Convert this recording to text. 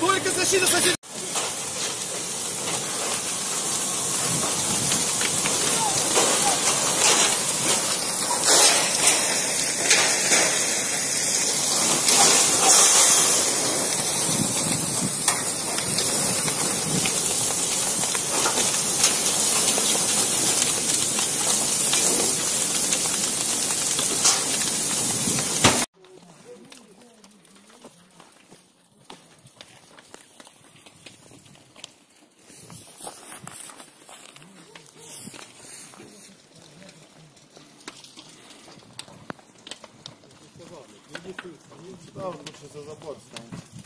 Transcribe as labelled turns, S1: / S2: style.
S1: Только защита соседей!
S2: Сюда лучше за забор станет.